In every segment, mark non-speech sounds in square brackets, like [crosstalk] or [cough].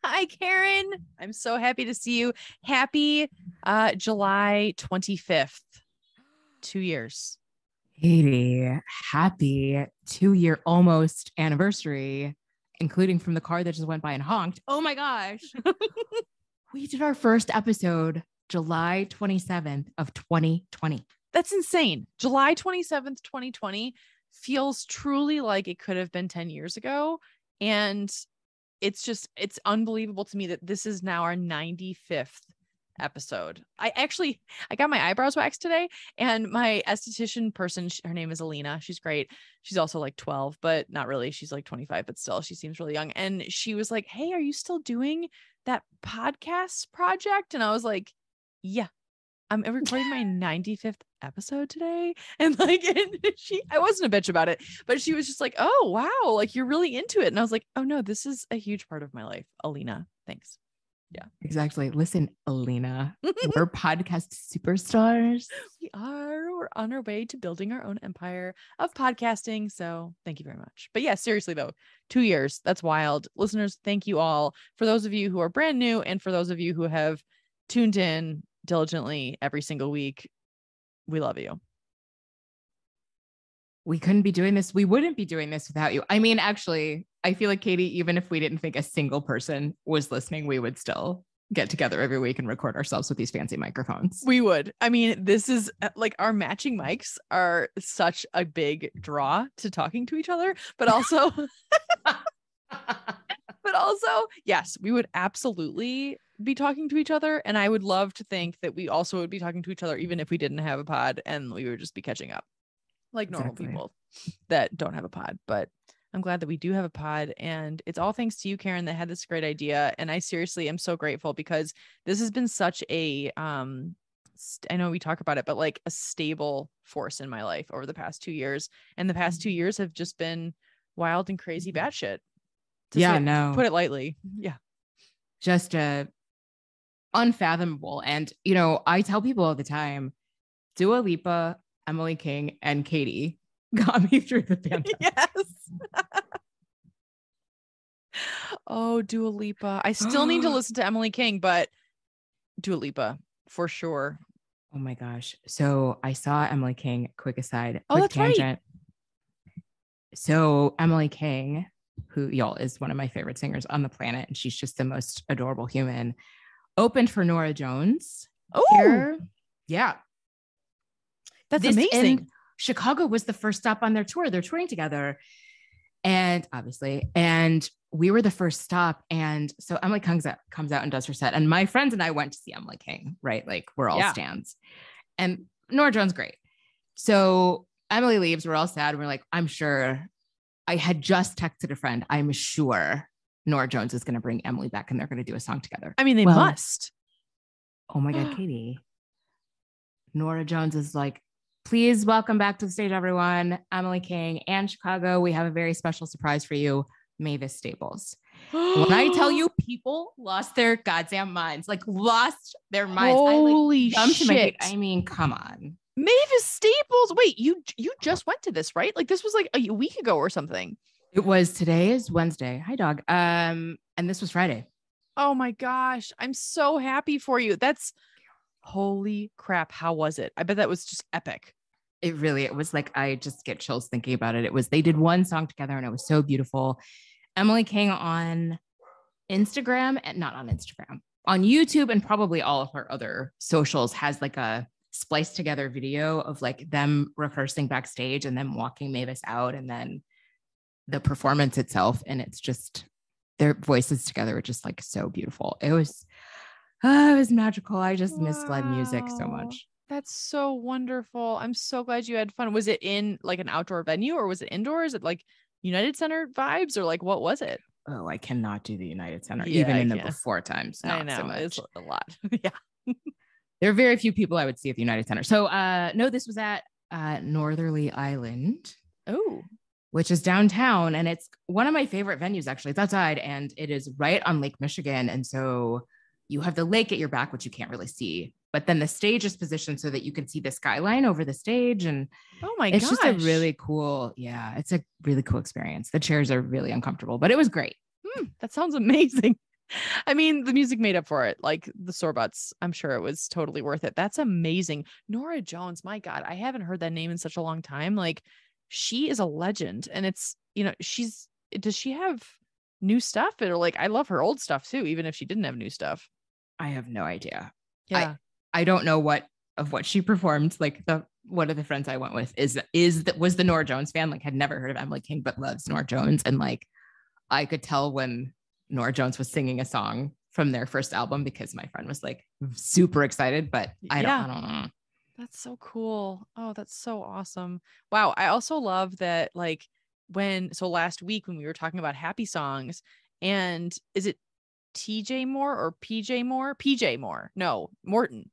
[laughs] Hi, Karen. I'm so happy to see you. Happy uh, July 25th. Two years. Katie, happy two year almost anniversary, including from the car that just went by and honked. Oh my gosh. [laughs] we did our first episode July 27th of 2020. That's insane. July 27th, 2020 feels truly like it could have been 10 years ago. And it's just, it's unbelievable to me that this is now our 95th episode. I actually I got my eyebrows waxed today and my esthetician person her name is Alina. She's great. She's also like 12, but not really. She's like 25, but still she seems really young. And she was like, "Hey, are you still doing that podcast project?" And I was like, "Yeah. I'm recording my 95th episode today." [laughs] And like and [laughs] she I wasn't a bitch about it, but she was just like, "Oh, wow, like you're really into it." And I was like, "Oh no, this is a huge part of my life." Alina, thanks. Yeah. Exactly. Listen, Alina, [laughs] we're podcast superstars. We are. We're on our way to building our own empire of podcasting. So thank you very much. But yeah, seriously though, two years. That's wild. Listeners, thank you all. For those of you who are brand new and for those of you who have tuned in diligently every single week, we love you we couldn't be doing this. We wouldn't be doing this without you. I mean, actually, I feel like Katie, even if we didn't think a single person was listening, we would still get together every week and record ourselves with these fancy microphones. We would. I mean, this is uh, like our matching mics are such a big draw to talking to each other, but also [laughs] [laughs] but also, yes, we would absolutely be talking to each other and I would love to think that we also would be talking to each other even if we didn't have a pod and we would just be catching up like normal exactly. people that don't have a pod. But I'm glad that we do have a pod. And it's all thanks to you, Karen, that had this great idea. And I seriously am so grateful because this has been such a um I know we talk about it, but like a stable force in my life over the past two years. And the past two mm-hmm. years have just been wild and crazy mm-hmm. batshit. Yeah, say, no. Put it lightly. Yeah. Just uh unfathomable. And you know, I tell people all the time, Dua Lipa Emily King, and Katie [laughs] got me through the [laughs] pandemic. Yes. [laughs] oh, Dua Lipa. I still need to [gasps] listen to Emily King, but Dua Lipa for sure. Oh my gosh. So I saw Emily King, quick aside, oh, that's tangent. Right. So Emily King, who y'all is one of my favorite singers on the planet, and she's just the most adorable human, opened for Norah Jones. Oh, yeah. That's this amazing. Chicago was the first stop on their tour. They're touring together. And obviously, and we were the first stop. And so Emily comes out, comes out and does her set. And my friends and I went to see Emily King, right? Like we're all yeah. stands. And Norah Jones, great. So Emily leaves. We're all sad. We're like, I'm sure I had just texted a friend. I'm sure Norah Jones is going to bring Emily back and they're going to do a song together. I mean, they well, must. Oh my God, [gasps] Katie. Norah Jones is like, Please welcome back to the stage, everyone. Emily King and Chicago. We have a very special surprise for you, Mavis Staples. when I tell you, [gasps] people lost their goddamn minds, like lost their minds. Holy I, like, shit! I mean, come on. Mavis Staples. Wait, you you just went to this, right? Like this was like a week ago or something. It was today is Wednesday. Hi, dog. Um, and this was Friday. Oh my gosh, I'm so happy for you. That's holy crap. How was it? I bet that was just epic. It really, it was like, I just get chills thinking about it. It was, they did one song together and it was so beautiful. Emily King on Instagram and not on Instagram, on YouTube and probably all of her other socials has like a spliced together video of like them rehearsing backstage and then walking Mavis out and then the performance itself. And it's just their voices together were just like so beautiful. It was, oh, it was magical. I just wow. miss live music so much. That's so wonderful. I'm so glad you had fun. Was it in like an outdoor venue or was it indoor? Is it like United Center vibes or like what was it? Oh, I cannot do the United Center, yeah, even in the before times. I know so it's a lot. [laughs] yeah. there are very few people I would see at the United Center. So uh no, this was at uh Northerly Island. Oh. Which is downtown. And it's one of my favorite venues, actually. It's outside and it is right on Lake Michigan. And so you have the lake at your back, which you can't really see but then the stage is positioned so that you can see the skyline over the stage and oh my god, it's gosh. just a really cool yeah it's a really cool experience the chairs are really uncomfortable but it was great hmm, that sounds amazing [laughs] I mean, the music made up for it. Like the sore butts, I'm sure it was totally worth it. That's amazing. Norah Jones, my God, I haven't heard that name in such a long time. Like she is a legend. And it's, you know, she's, does she have new stuff? Or like, I love her old stuff too, even if she didn't have new stuff. I have no idea. Yeah. I don't know what of what she performed. Like the one of the friends I went with is is that was the Norah Jones fan. Like had never heard of Emily King, but loves Norah Jones. And like I could tell when Norah Jones was singing a song from their first album because my friend was like super excited, but I don't. I don't know. That's so cool. Oh, that's so awesome. Wow. I also love that, like, when so last week when we were talking about happy songs, and is it TJ Moore or PJ Moore? PJ Moore. No, Morton.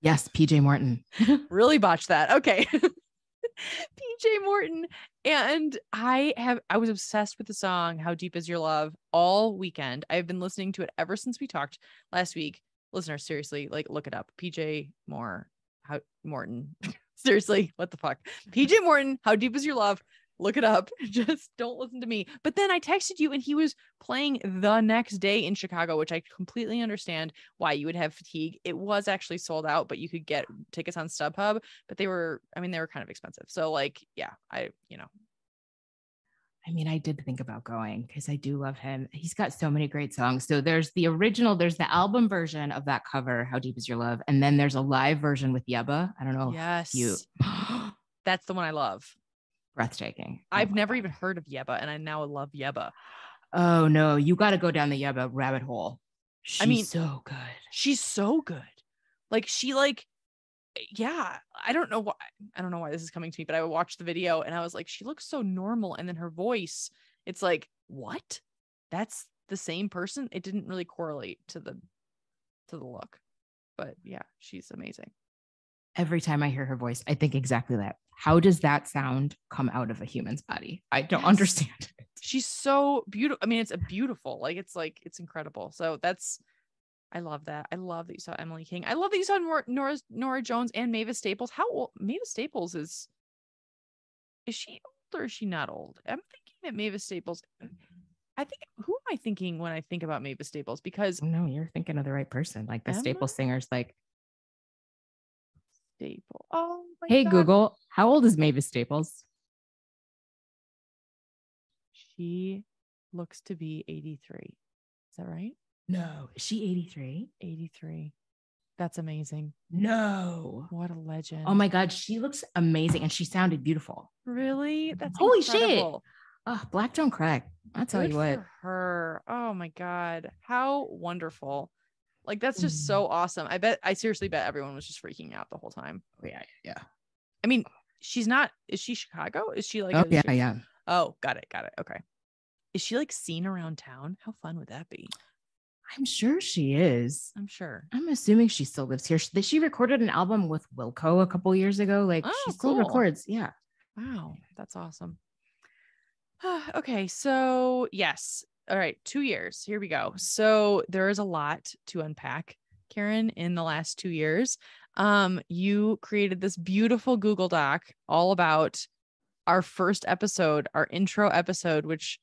Yes, PJ Morton. [laughs] Really botched that. Okay. [laughs] PJ Morton. And I have, I was obsessed with the song, How Deep Is Your Love, all weekend. I've been listening to it ever since we talked last week. Listeners, seriously, like look it up. PJ Moore, how Morton. [laughs] seriously, what the fuck? PJ Morton, How Deep Is Your Love? Look it up. [laughs] Just don't listen to me. But then I texted you and he was playing the next day in Chicago, which I completely understand why you would have fatigue. It was actually sold out, but you could get tickets on StubHub, but they were, I mean, they were kind of expensive. So, like, yeah, I, you know, I mean, I did think about going because I do love him. He's got so many great songs. So there's the original, there's the album version of that cover, How Deep Is Your Love? And then there's a live version with Yebba. I don't know. yes, You [gasps] that's the one I love. breathtaking. I've never even heard of Yebba, and I now love Yebba. Oh no, you got to go down the Yebba rabbit hole. She's I mean- so good. She's so good. Like she like yeah, I don't know why I don't know why this is coming to me, but I watched the video and I was like, she looks so normal. And then her voice, it's like, what? That's the same person. It didn't really correlate to the to the look. But yeah, she's amazing. Every time I hear her voice, I think exactly that. How does that sound come out of a human's body? I don't Yes. understand it. She's so beautiful. I mean, it's a beautiful, like it's like it's incredible. So that's I love that. I love that you saw Emily King. I love that you saw Norah Norah, Norah Jones and Mavis Staples. How old Mavis Staples is is she old or is she not old? I'm thinking that Mavis Staples I think who am I thinking when I think about Mavis Staples? Because No, you're thinking of the right person. Like the Am staple I? singers, like, Staple. Oh hey God. Google, how old is Mavis Staples? She looks to be 83. Is that right? No, is she 83? 83. That's amazing. No. What a legend. Oh my God, she looks amazing and she sounded beautiful. Really? That's Holy shit. Oh, Black Joan Craig. I'll tell Good you what. her. Oh my god, how wonderful! Like that's just Mhm. so awesome. I bet. I seriously bet everyone was just freaking out the whole time. Oh, yeah, yeah. I mean, she's not. Is she Chicago? Is she like? oh, yeah, Chi- yeah. Oh, got it. Got it. Okay. Is she like seen around town? How fun would that be? I'm sure she is. I'm sure. I'm assuming she still lives here. She, she recorded an album with Wilco a couple years ago. Like Oh, she still cool. records. Yeah. Wow, that's awesome. [sighs] okay, so yes. All right, two years. Here we go. So there is a lot to unpack, Karen, in the last two years. Um, you created this beautiful Google Doc all about our first episode, our intro episode, which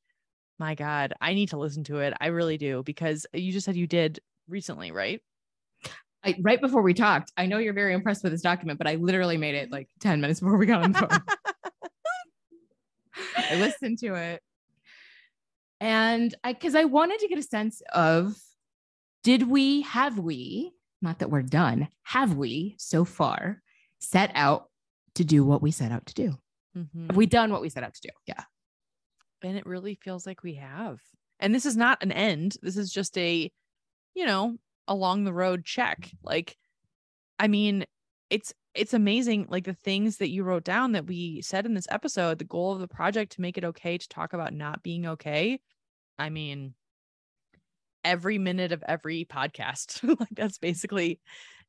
my God, I need to listen to it. I really do, because you just said you did recently, right? I, right before we talked, I know you're very impressed with this document, but I literally made it like 10 minutes before we got on the phone. [laughs] I listened to it. And I, because I wanted to get a sense of did we, have we, not that we're done, have we so far set out to do what we set out to do? Mhm. Have we done what we set out to do? Yeah. And it really feels like we have. And this is not an end. This is just a you know along the road check. Like i mean it's it's amazing like the things that you wrote down that we said in this episode the goal of the project to make it okay to talk about not being okay. I mean every minute of every podcast [laughs] like that's basically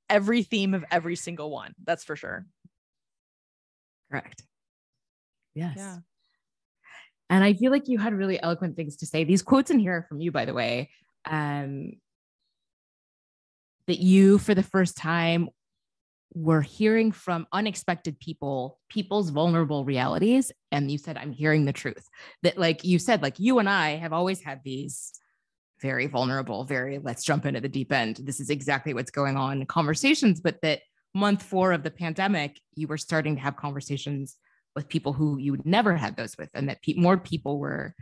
every theme of every single one that's for sure. Correct. Yes. yeah And I feel like you had really eloquent things to say. These quotes in here are from you, by the way. Um, that you, for the first time, were hearing from unexpected people, people's vulnerable realities. And you said, I'm hearing the truth. That, like you said, like you and I have always had these very vulnerable, very let's jump into the deep end. This is exactly what's going on conversations, but that month four of the pandemic, you were starting to have conversations with people who you never had those with, and that pe- more people were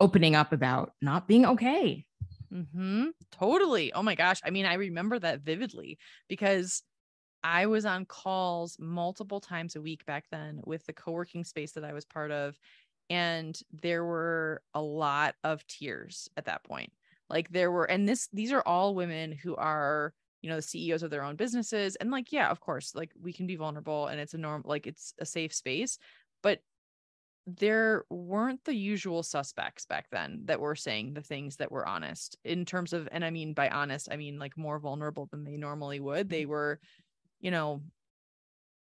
opening up about not being okay. Mm-hmm. Totally. Oh my gosh. I mean, I remember that vividly because I was on calls multiple times a week back then with the co working space that I was part of. And there were a lot of tears at that point. Like there were, and this, these are all women who are, you know, the CEOs of their own businesses. And like, yeah, of course, like we can be vulnerable and it's a norm, like it's a safe space. But there weren't the usual suspects back then that were saying the things that were honest in terms of and i mean by honest i mean like more vulnerable than they normally would they were you know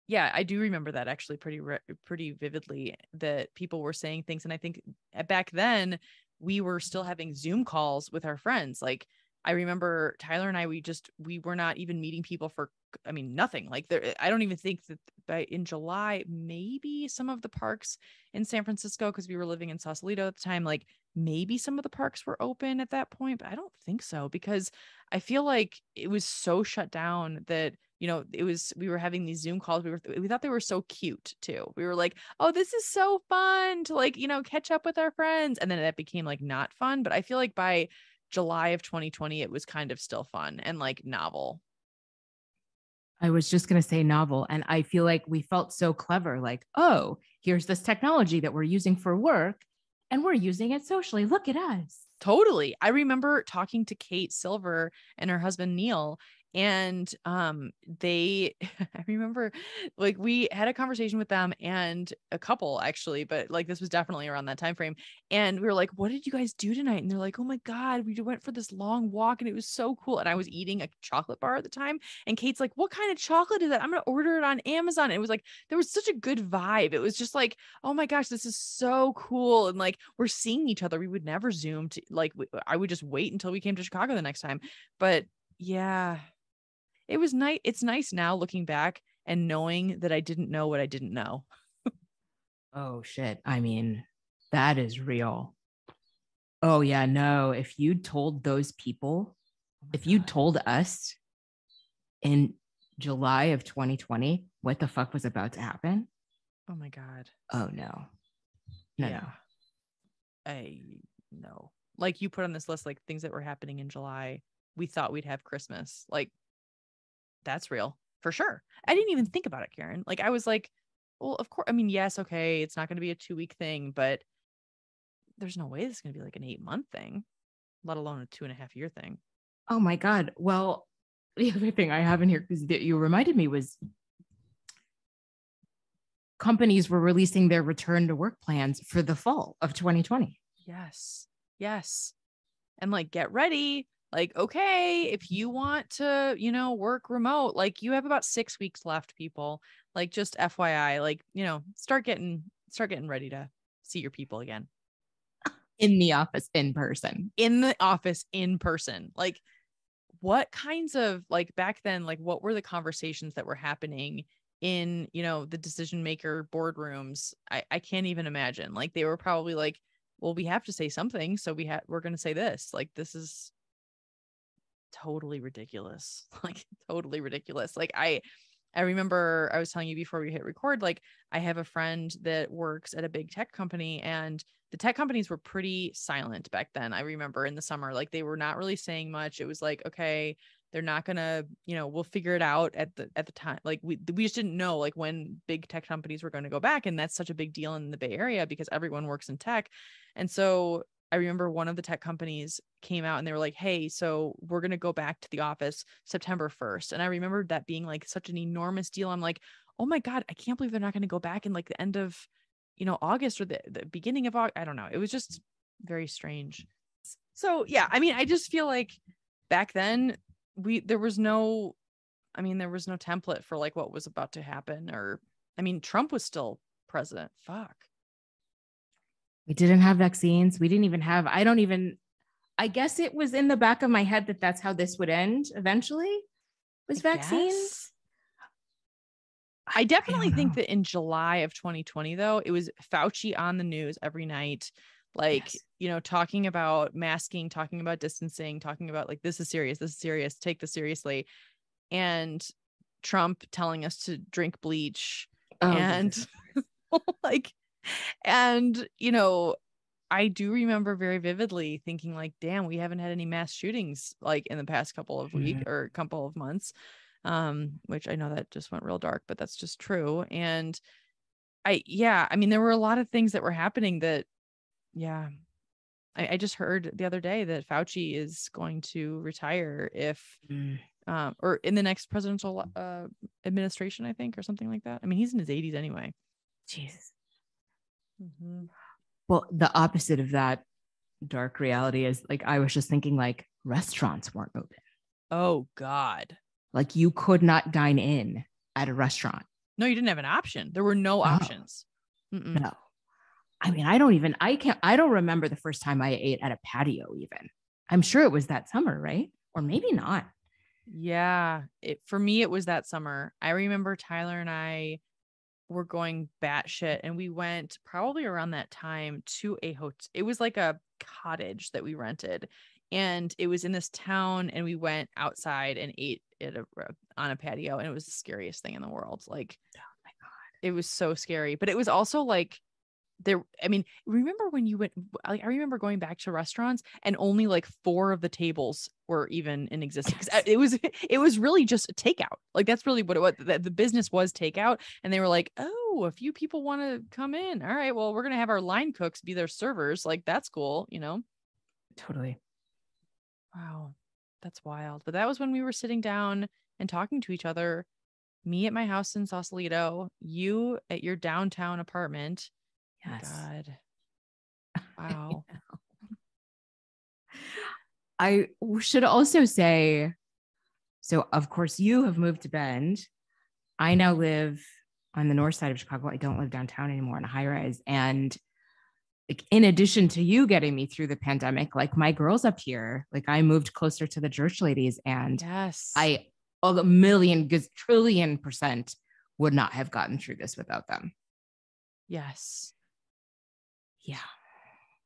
yeah i do remember that actually pretty pretty vividly that people were saying things and i think uh, back then we were still having zoom calls with our friends like I remember Tyler and I, we just, we were not even meeting people for, I mean, nothing like there. I don't even think that by in July, maybe some of the parks in San Francisco, because we were living in Sausalito at the time, like maybe some of the parks were open at that point, but I don't think so because I feel like it was so shut down that, you know, it was, we were having these Zoom calls. We were, we thought they were so cute too. We were like, oh, this is so fun to like, you know, catch up with our friends. And then that became like not fun. But I feel like by, July of 2020, it was kind of still fun and like novel. I was just going to say novel. And I feel like we felt so clever like, oh, here's this technology that we're using for work and we're using it socially. Look at us. Totally. I remember talking to Kate Silver and her husband Neil and um they [laughs] i remember like we had a conversation with them and a couple actually but like this was definitely around that time frame and we were like what did you guys do tonight? And they're like oh my god we went for this long walk and it was so cool and i was eating a chocolate bar at the time and kate's like what kind of chocolate is that? I'm gonna order it on amazon and it was like there was such a good vibe it was just like oh my gosh this is so cool and like we're seeing each other we would never zoom to like i would just wait until we came to chicago the next time but yeah it was nice. It's nice now looking back and knowing that I didn't know what I didn't know. [laughs] oh shit. I mean, that is real. Oh yeah, no. If you told those people, oh if you told us in July of 2020 what the fuck was about to happen. Oh my god. Oh no. No, yeah. no. I no. Like you put on this list like things that were happening in July. We thought we'd have Christmas. Like that's real for sure. I didn't even think about it, Karen. Like I was like, well, of course. I mean, yes, okay, it's not going to be a two week thing, but there's no way this is going to be like an eight month thing, let alone a two and a half year thing. Oh my God. Well, [laughs] the other thing I have in here because you reminded me was companies were releasing their return to work plans for the fall of 2020. Yes. Yes. And like, get ready like okay if you want to you know work remote like you have about six weeks left people like just fyi like you know start getting start getting ready to see your people again. In the office in person. In the office in person like what kinds of like back then like what were the conversations that were happening in you know the decision maker boardrooms? I i can't even imagine like they were probably like well we have to say something so we have we're going to say this like this is totally ridiculous [laughs] like totally ridiculous. Like i i remember i was telling you before we hit record like i have a friend that works at a big tech company and the tech companies were pretty silent back then i remember in the summer. Like they were not really saying much. It was like okay they're not gonna you know we'll figure it out at the at the time. Like we we just didn't know like when big tech companies were going to go back and that's such a big deal in the bay area because everyone works in tech. And so I remember one of the tech companies came out and they were like, "Hey, so we're going to go back to the office September 1st." And I remember that being like such an enormous deal. I'm like, "Oh my god, I can't believe they're not going to go back in like the end of, you know, August or the, the beginning of August. I don't know. It was just very strange." So, yeah, I mean, I just feel like back then we there was no I mean, there was no template for like what was about to happen or I mean, Trump was still president. Fuck we didn't have vaccines. We didn't even have, I don't even, I guess it was in the back of my head that that's how this would end eventually was I vaccines. Guess. I definitely I think that in July of 2020, though, it was Fauci on the news every night. Like, yes. you know, talking about masking, talking about distancing, talking about like, this is serious, this is serious, take this seriously. And Trump telling us to drink bleach Oh, and [laughs] like, and, you know, I do remember very vividly thinking like, damn, we haven't had any mass shootings like in the past couple of week Mhm. or couple of months. Um, which I know that just went real dark, but that's just true. And I, yeah, I mean, there were a lot of things that were happening that, yeah, I, I just heard the other day that Fauci is going to retire if, Mm. um, or in the next presidential uh, administration, I think, or something like that. I mean, he's in his 80s anyway. Jesus. Mm-hmm. Well, the opposite of that dark reality is like I was just thinking like restaurants weren't open. Oh God. Like you could not dine in at a restaurant. No, you didn't have an option. There were no No. options. Mm-mm. No. I mean, I don't even I can't I don't remember the first time I ate at a patio even. I'm sure it was that summer, right? Or maybe not. Yeah. It for me, it was that summer. I remember Tyler and I were going batshit and we went probably around that time to a hotel. It was like a cottage that we rented. And it was in this town, and we went outside and ate it on a patio, and it was the scariest thing in the world. Like, Oh my God. it was so scary, but it was also like there. I mean, remember when you went? Like, I remember going back to restaurants, and only like four of the tables were even in existence uh, It was [laughs] it was really just a takeout. Like that's really what it was. The, the business was takeout, and they were like, "Oh, a few people want to come in. All right, well, we're gonna have our line cooks be their servers. Like that's cool, you know." Totally. Wow, that's wild. But that was when we were sitting down and talking to each other. Me at my house in Sausalito, you at your downtown apartment. Yes. God. [laughs] Wow. [laughs] I should also say so, of course, you have moved to Bend. I now live on the north side of Chicago. I don't live downtown anymore in a high rise. And like, in addition to you getting me through the pandemic, like my girls up here, like I moved closer to the church ladies and yes. I a million, trillion percent would not have gotten through this without them. yes. Yeah.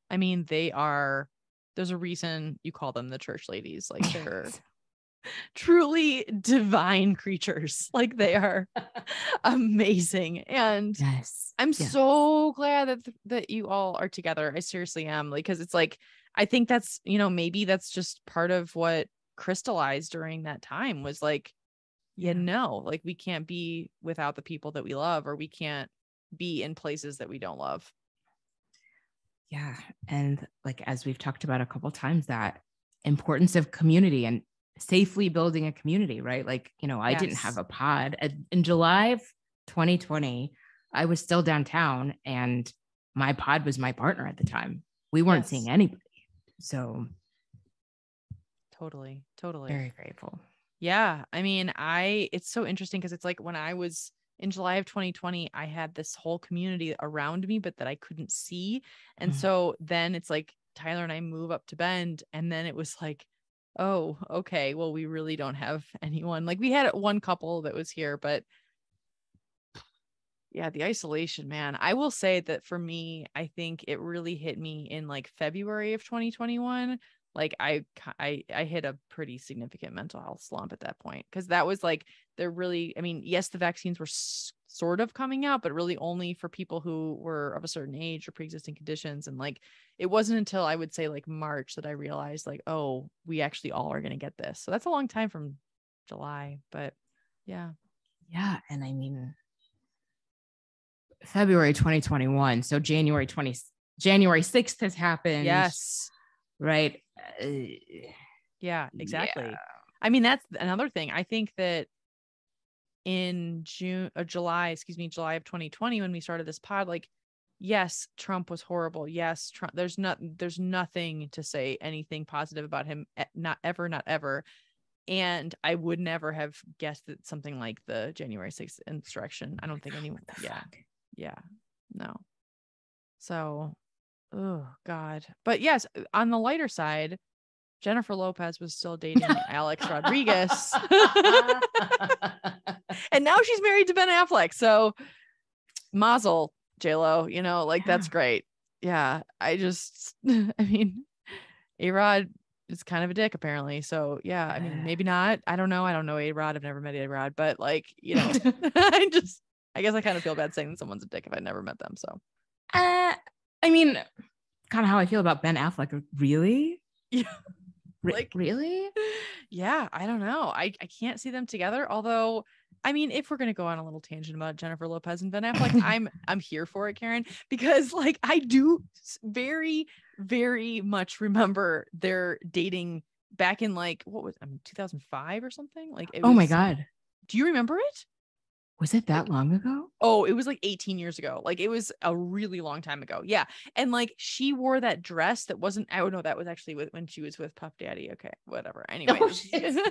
I mean, they are there's a reason you call them the church ladies. Like they're [laughs] truly divine creatures. Like they are [laughs] amazing. And yes. I'm Yeah. so glad that th- that you all are together. I seriously am. Like cuz it's like I think that's, you know, maybe that's just part of what crystallized during that time was like you Yeah. know, like we can't be without the people that we love or we can't be in places that we don't love. Yeah. And like, as we've talked about a couple times, that importance of community and safely building a community, right? Like, you know, I didn't have a pod in July of 2020. I was still downtown and my pod was my partner at the time. We weren't Yes. seeing anybody. So Totally. Totally. very grateful. Yeah. I mean, I, it's so interesting because it's like when I was in July of 2020, I had this whole community around me, but that I couldn't see. And Mhm. so then it's like Tyler and I move up to Bend. And then it was like, oh, okay. Well, we really don't have [laughs] anyone. Like we had one couple that was here, but yeah, the isolation, man. I will say that for me, I think it really hit me in like February of 2021 like I I I hit a pretty significant mental health slump at that point because that was like they're really I mean yes the vaccines were s- sort of coming out but really only for people who were of a certain age or pre-existing conditions and like it wasn't until I would say like March that I realized like oh we actually all are going to get this so that's a long time from July but yeah Yeah. And I mean, February 2021. So January 20, January 6th has happened. yes Right. Uh, yeah exactly yeah. I mean, that's another thing. I think that in June or July, excuse me, July of 2020, when we started this pod, like, yes, Trump was horrible. Yes, Trump, there's not, there's nothing to say anything positive about him. Not ever, not ever. And I would never have guessed that something like the January 6th insurrection. I don't think anyone, yeah, fuck? yeah, no. So, oh God. But yes, on the lighter side, Jennifer Lopez was still dating [laughs] Alex Rodriguez. [laughs] [laughs] and now she's married to Ben Affleck. So Mazel, Lo, you know, like that's great. yeah, I just, I mean, A Rod is kind of a dick apparently. So yeah, I mean, maybe not. I don't know. I don't know A Rod. I've never met A Rod, but like, you know, I just, I guess I kind of feel bad saying someone's a dick if I never met them. So, uh, I mean, kind of how I feel about Ben Affleck. Really? [laughs] Yeah. Re- Like- really? yeah, I don't know. I, I can't see them together. Although, I mean, if we're gonna go on a little tangent about Jennifer Lopez and Ben Affleck, [laughs] I'm I'm here for it, Karen, because like I do very very much remember their dating back in like what was I mean 2005 or something. Like, it Oh my god, do you remember it? Was it that long ago? Oh, it was like 18 years ago. Like it was a really long time ago. Yeah. And like she wore that dress that wasn't, I don't know, that was actually with, when she was with Puff Daddy. Okay. Whatever. [laughs] Anyway. Oh, [laughs]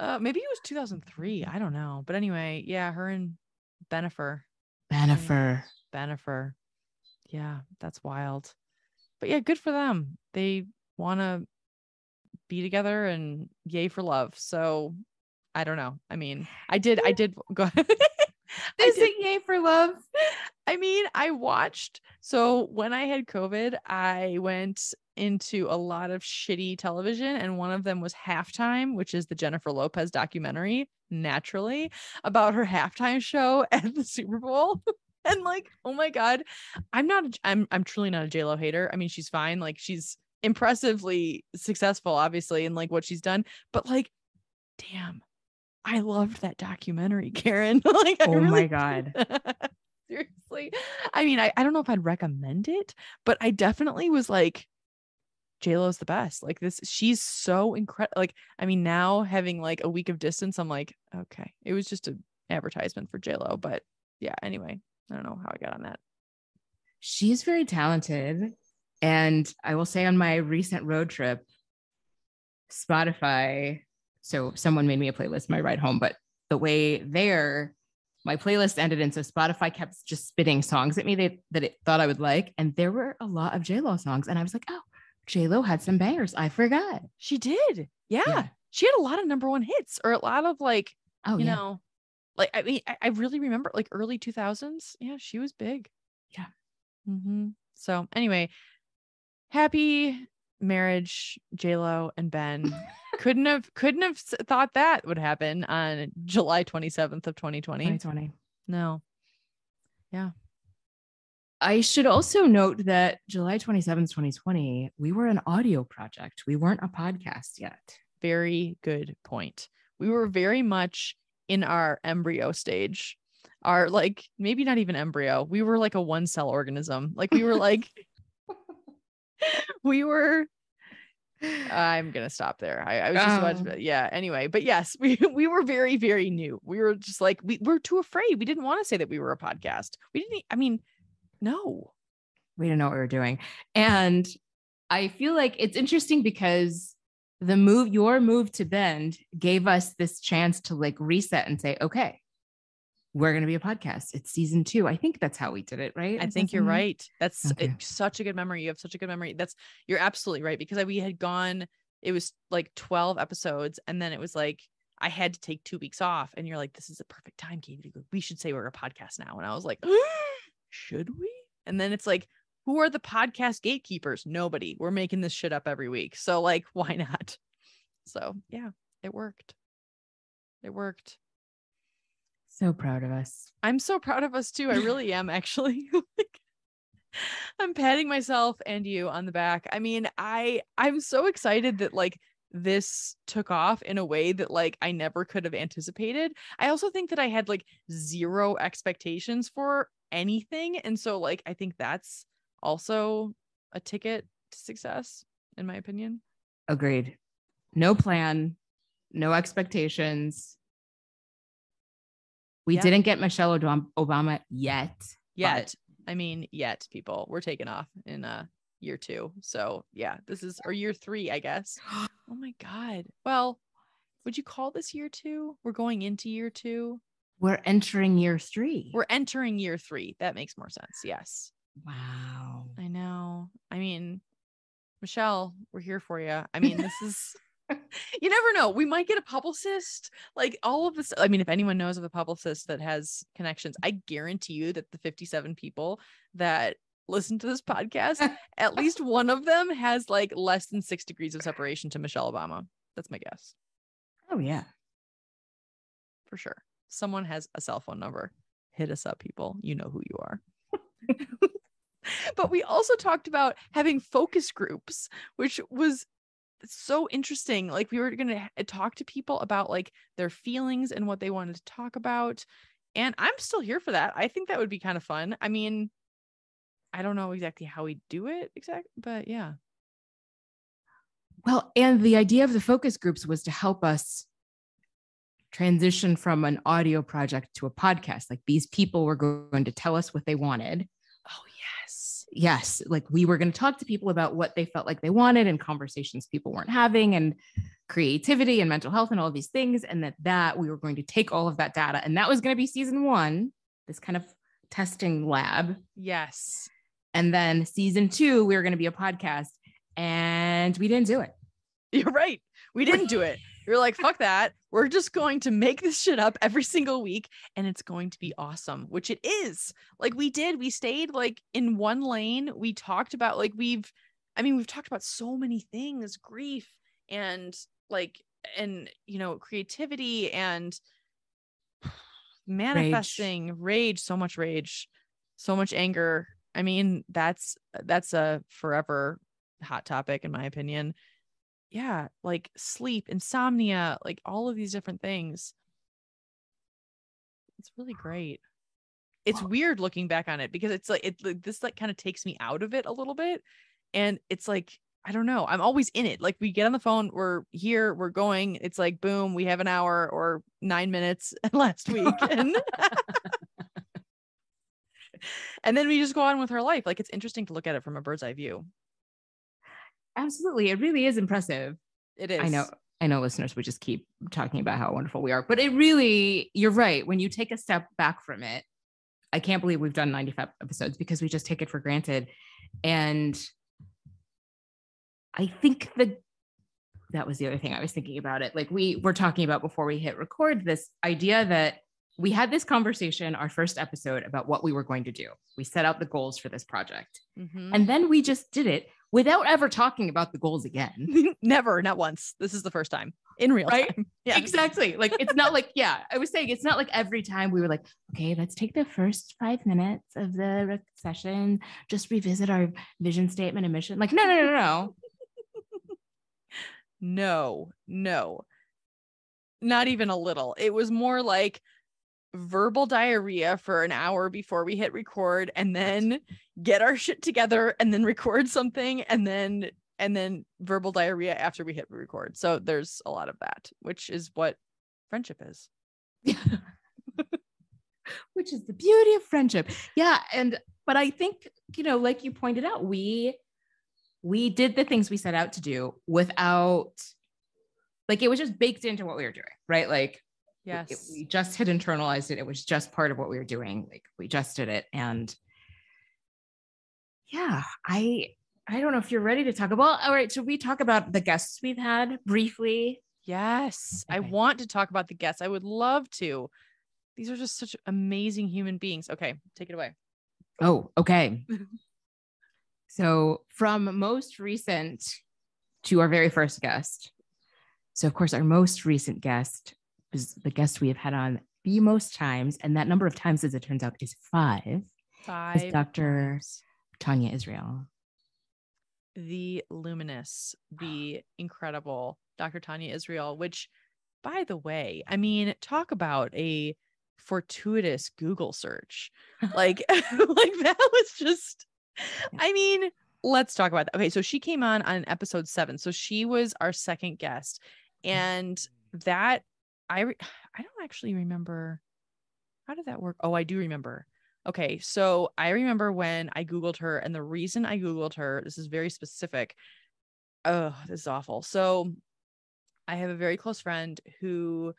uh, maybe it was 2003. I don't know. But anyway, yeah, her and Bennifer. Bennifer. Bennifer. Yeah, that's wild. But yeah, good for them. They want to be together and yay for love. So I don't know. I mean, I did, I did [laughs] go ahead. I Is it yay for love? I mean, I watched. So when I had COVID, I went into a lot of shitty television, and one of them was Halftime, which is the Jennifer Lopez documentary, naturally, about her halftime show [laughs] at the Super Bowl. [laughs] and like, oh my god, I'm not. a I'm I'm truly not a J Lo hater. I mean, she's fine. Like, she's impressively successful, obviously, in like what she's done. But like, damn, I loved that documentary, [laughs] Karen. [laughs] like, Oh my God. [laughs] Seriously. I mean, I, I don't know if I'd recommend it, but I definitely was like, JLo's the best. Like this, she's so incredible. Like, I mean, now having like a week of distance, I'm like, okay, it was just an advertisement for JLo. But yeah, anyway, I don't know how I got on that. She's very talented. And I will say on my recent road trip, Spotify, so someone made me a playlist my ride home, but the way there, my playlist ended. And so Spotify kept just spitting songs at me that, that it thought I would like. And there were a lot of JLo songs. And I was like, oh, JLo had some bangers. I forgot. She did. Yeah. Yeah. She had a lot of number one hits or a lot of like, Oh, you yeah. know, like, I mean, I, I really remember like early 2000s. Yeah, she was big. Yeah. hmm So anyway, happy marriage, J Lo and Ben. [laughs] couldn't have couldn't have thought that would happen on July 27th of 2020. 2020. No. Yeah. I should also note that July 27th, 2020, we were an audio project. We weren't a podcast yet. Very good point. We were very much in our embryo stage. Our like maybe not even embryo. We were like a one cell organism. Like we were like [laughs] [laughs] we were I'm gonna stop there. I, I was just about Oh. to, yeah. Anyway, but yes, [laughs] we we were very very new. We were just like we were too afraid. We didn't want to say that we were a podcast. We didn't. I mean, no. We didn't know what we were doing. And I feel like it's interesting because the move, your move to Bend gave us this chance to like reset and say, okay, we're going to be a podcast. It's season two. I think that's how we did it, right? I Is think you're something- right. That's Okay. it's such a good memory. You have such a good memory. That's you're absolutely right because I, we had gone. It was like 12 episodes, and then it was like I had to take two weeks off, and you're like, "This is a perfect time, Katie. We should say we're a podcast now." And I was like, [gasps] "Should we?" And then it's like, "Who are the podcast gatekeepers? Nobody. We're making this shit up every week, so like, [laughs] why not?" So yeah, it worked. It worked. So proud of us. I'm so proud of us too. I really am actually. [laughs] Like, I'm patting myself and you on the back. I mean, I I'm so excited that like this took off in a way that like I never could have anticipated. I also think that I had like zero expectations for anything and so like I think that's also a ticket to success in my opinion. Agreed. No plan, no expectations. We Yeah. didn't get Michelle Obama yet. Yet. I mean, yet people. We're taking off in uh year 2. So, yeah, this is or year 3, I guess. [gasps] Oh my god. Well, would you call this year 2? We're going into year 2. We're entering year three. We're entering year 3. That makes more sense. Yes. wow. I know. I mean, Michelle, we're here for you. I mean, this is [laughs] [laughs] you never know. We might get a publicist. Like all of this. I mean, if anyone knows of a publicist that has connections, I guarantee you that the 57 people that listen to this podcast, [laughs] at least one of them has like less than six degrees of separation to Michelle Obama. That's my guess. Oh, yeah. For sure. Someone has a cell phone number. Hit us up, people. You know who you are. [laughs] but we also talked about having focus groups, which was so interesting. Like we were going to eh, talk to people about like their feelings and what they wanted to talk about. And I'm still here for that. I think that would be kind of fun. I mean, I don't know exactly how we do it exactly, but yeah. Well, and the idea of the focus groups was to help us transition from an audio project to a podcast. Like these people were going to tell us what they wanted. Oh, yes. Yes. Like we were going to talk to people about what they felt like they wanted and conversations people weren't having and creativity and mental health and all these things. And that that we were going to take all of that data and that was going to be season one, this kind of testing lab. Yes. And then season two, we were going to be a podcast and we didn't do it. You're right. We didn't do it. You're like, fuck that. We're just going to make this shit up every single week and it's going to be awesome, which it is. Like we did, we stayed like in one lane. We talked about like we've, I mean, we've talked about so many things grief and like, and, you know, creativity and [sighs] manifesting rage. rage, so much rage, so much anger. I mean, that's, that's a forever hot topic in my opinion yeah, like sleep, insomnia, like all of these different things. It's really great. It's wow. weird looking back on it because it's like it like, this like kind of takes me out of it a little bit and it's like I don't know. I'm always in it. Like we get on the phone, we're here, we're going. It's like boom, we have an hour or 9 minutes [laughs] last week [laughs] and [laughs] and then we just go on with our life. Like it's interesting to look at it from a bird's eye view absolutely. It really is impressive. It is. I know. I know listeners would just keep talking about how wonderful we are, but it really, you're right. When you take a step back from it, I can't believe we've done 95 episodes because we just take it for granted. And I think that that was the other thing I was thinking about it. Like we were talking about before we hit record this idea that we had this conversation, our first episode, about what we were going to do. We set out the goals for this project. Mm-hmm. And then we just did it without ever talking about the goals again. [laughs] Never, not once. This is the first time in real right? time. [laughs] Yeah. Exactly. Like it's not like, yeah, I was saying it's not like every time we were like, okay, let's take the first five minutes of the session, just revisit our vision statement and mission. Like, no, no, no, no. no, [laughs] no. Not even a little. It was more like, verbal diarrhea for an hour before we hit record and then get our shit together and then record something and then and then verbal diarrhea after we hit record. So there's a lot of that, which is what friendship is. [laughs] which is the beauty of friendship. Yeah, and but I think, you know, like you pointed out, we we did the things we set out to do without like it was just baked into what we were doing, right? Like Yes. It, we just had internalized it. It was just part of what we were doing. Like we just did it. And yeah, I I don't know if you're ready to talk about. All right, should we talk about the guests we've had briefly? Yes. Okay. I want to talk about the guests. I would love to. These are just such amazing human beings. Okay, take it away. Oh, okay. [laughs] so, from most recent to our very first guest. So, of course, our most recent guest is the guest we have had on the most times, and that number of times, as it turns out, is five. Five. Is Dr. Tania Israel. The luminous, the incredible Dr. Tania Israel, which, by the way, I mean, talk about a fortuitous Google search. Like, [laughs] like that was just, I mean, let's talk about that. Okay, so she came on on episode seven. So she was our second guest. And that I re- [sighs] I don't actually remember how did that work? Oh, I do remember. Okay, so I remember when I googled her and the reason I googled her, this is very specific. Oh, this is awful. So I have a very close friend who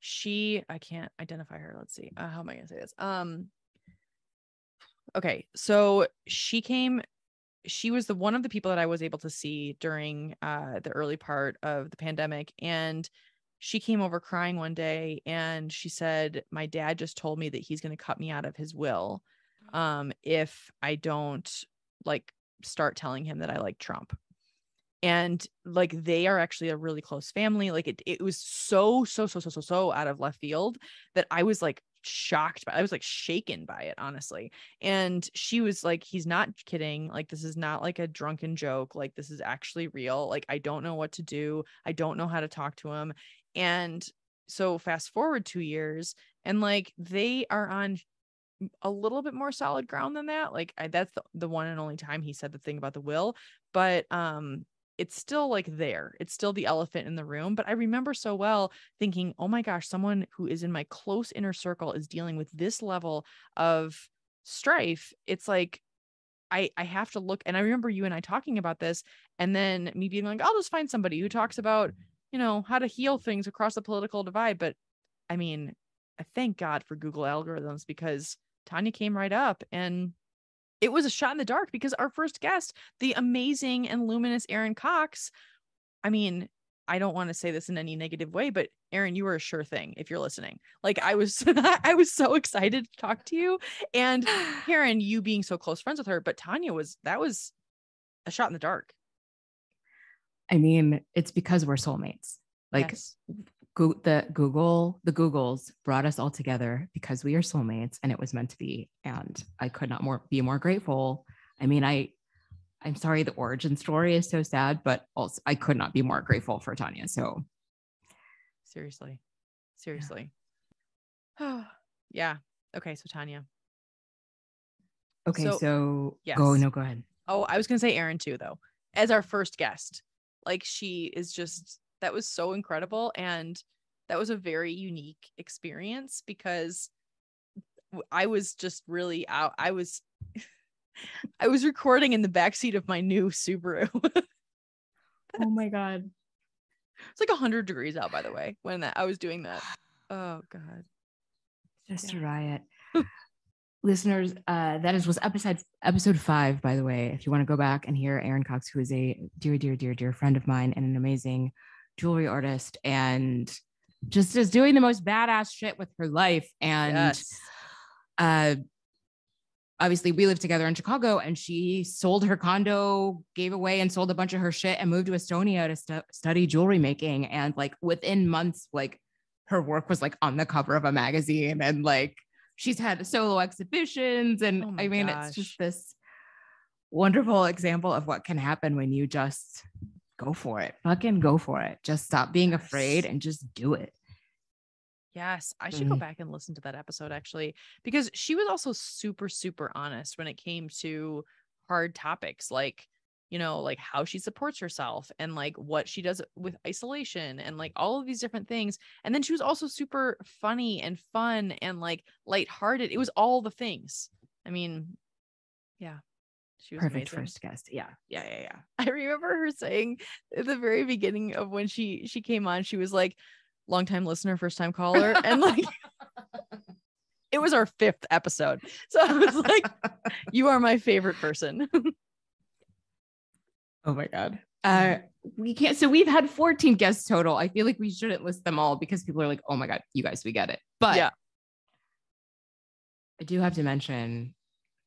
she I can't identify her. Let's see. Uh, how am I going to say this? Um Okay, so she came she was the one of the people that I was able to see during uh, the early part of the pandemic. And she came over crying one day and she said, My dad just told me that he's going to cut me out of his will um, if I don't like start telling him that I like Trump. And like they are actually a really close family. Like it, it was so, so, so, so, so, so out of left field that I was like shocked by I was like shaken by it, honestly. And she was like, he's not kidding. Like, this is not like a drunken joke. Like, this is actually real. Like, I don't know what to do. I don't know how to talk to him. And so fast forward two years, and like they are on a little bit more solid ground than that. Like I, that's the, the one and only time he said the thing about the will, but um it's still like there. It's still the elephant in the room. But I remember so well thinking, oh my gosh, someone who is in my close inner circle is dealing with this level of strife. It's like I I have to look and I remember you and I talking about this and then me being like, I'll just find somebody who talks about, you know, how to heal things across the political divide. But I mean, I thank God for Google algorithms because Tania came right up and it was a shot in the dark because our first guest, the amazing and luminous Aaron Cox, I mean, I don't want to say this in any negative way, but Aaron, you were a sure thing if you're listening. Like I was [laughs] I was so excited to talk to you. And [sighs] Karen, you being so close friends with her, but Tania was that was a shot in the dark. I mean, it's because we're soulmates. Like yes go- the Google, the Googles brought us all together because we are soulmates and it was meant to be. And I could not more be more grateful. I mean, I I'm sorry the origin story is so sad, but also I could not be more grateful for Tania. So seriously. Seriously. Yeah. [sighs] yeah. Okay. So Tania. Okay. So, so yes. go no, go ahead. Oh, I was gonna say Aaron too, though, as our first guest. Like she is just that was so incredible and that was a very unique experience because I was just really out. I was [laughs] I was recording in the backseat of my new Subaru. [laughs] oh my god. It's like 100 degrees out by the way when that I was doing that. [sighs] Oh god. Just yeah. a riot. [laughs] Listeners, uh, that is was episode episode five, by the way. If you want to go back and hear Aaron Cox, who is a dear, dear, dear, dear friend of mine and an amazing jewelry artist and just is doing the most badass shit with her life. And yes. uh obviously we lived together in Chicago and she sold her condo, gave away and sold a bunch of her shit and moved to Estonia to stu- study jewelry making. And like within months, like her work was like on the cover of a magazine and like she's had solo exhibitions. And oh I mean, gosh. it's just this wonderful example of what can happen when you just go for it. Fucking go for it. Just stop being yes. afraid and just do it. Yes, I should mm. go back and listen to that episode actually, because she was also super, super honest when it came to hard topics like, you know, like how she supports herself and like what she does with isolation and like all of these different things. And then she was also super funny and fun and like lighthearted. It was all the things. I mean, yeah, she was perfect amazing. first guest. Yeah. Yeah. Yeah. Yeah. [laughs] I remember her saying at the very beginning of when she she came on, she was like, long time listener, first time caller. And like [laughs] it was our fifth episode. So I was like, you are my favorite person. [laughs] oh my God. Uh we can't so we've had 14 guests total. I feel like we shouldn't list them all because people are like, oh my God, you guys, we get it. But yeah. I do have to mention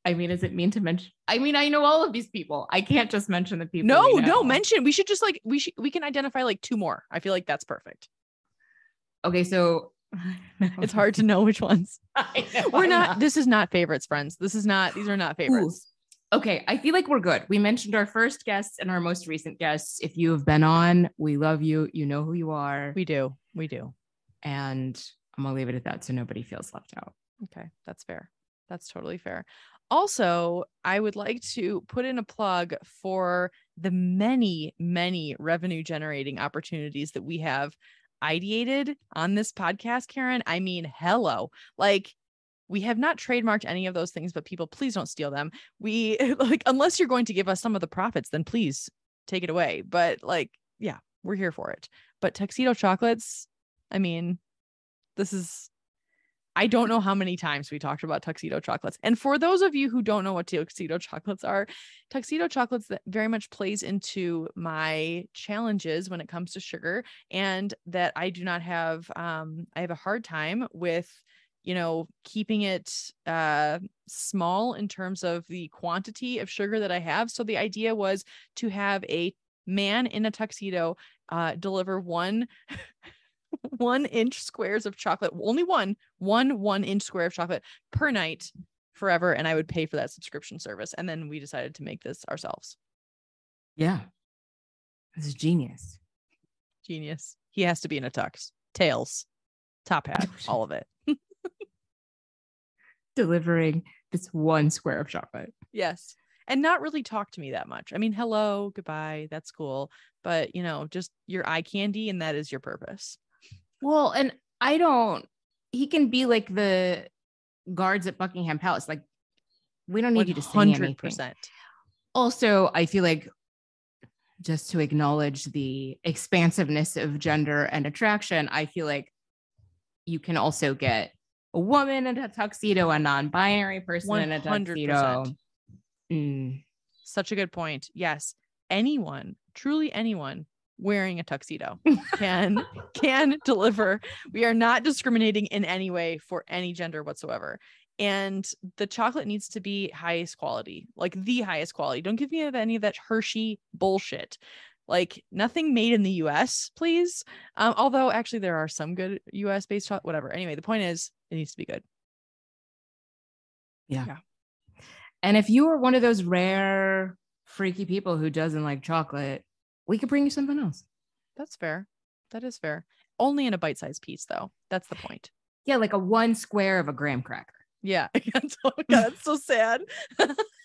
I mean, is it mean to mention? I mean, I know all of these people. I can't just mention the people. No, no, mention. We should just like we should we can identify like two more. I feel like that's perfect. Okay, so [laughs] it's hard to know which ones. [laughs] Know, we're not, not, This is not favorites, friends. This is not. These are not favorites. Okay, I feel like we're good. We mentioned our first guests and our most recent guests. If you have been on, we love you. You know who you are. We do. We do. And I'm gonna leave it at that so nobody feels left out. Okay, that's fair. That's totally fair. Also, I would like to put in a plug for the many, many revenue generating opportunities that we have ideated on this podcast, Karen. I mean, hello. Like, we have not trademarked any of those things, but people, please don't steal them. We [laughs] like, unless you're going to give us some of the profits, then please take it away. But like, yeah, we're here for it. But tuxedo chocolates, I mean, this is I don't know how many times we talked about tuxedo chocolates. And for those of you who don't know what tuxedo chocolates are, tuxedo chocolates that very much plays into my challenges when it comes to sugar and that I do not have um I have a hard time with you know keeping it uh small in terms of the quantity of sugar that I have. So the idea was to have a man in a tuxedo uh deliver one [laughs] one inch squares of chocolate, only one, one one inch square of chocolate per night forever. And I would pay for that subscription service. And then we decided to make this ourselves. Yeah. This is genius. Genius. He has to be in a tux, tails, top hat, [laughs] all of it. Delivering this one square of chocolate. Yes. And not really talk to me that much. I mean, hello, goodbye, that's cool. But, you know, just your eye candy, and that is your purpose. Well, and I don't, he can be like the guards at Buckingham Palace. Like, we don't need you to say anything. 100%. Also, I feel like just to acknowledge the expansiveness of gender and attraction, I feel like you can also get a woman in a tuxedo, a non-binary person in a 100%. tuxedo. Mm. Such a good point. Yes. Anyone, truly anyone wearing a tuxedo [laughs] can can deliver. We are not discriminating in any way for any gender whatsoever. And the chocolate needs to be highest quality, like the highest quality. Don't give me any of that Hershey bullshit. Like nothing made in the US, please. Um, although actually there are some good US based chocolate, whatever. Anyway, the point is it needs to be good. Yeah. Yeah. And if you are one of those rare freaky people who doesn't like chocolate, we could bring you something else. That's fair. That is fair. Only in a bite-sized piece, though. That's the point. Yeah, like a one square of a graham cracker. Yeah. [laughs] God, that's so sad. [laughs]